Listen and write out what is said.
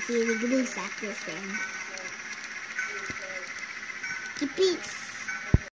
see we blue sack this thing. Peace.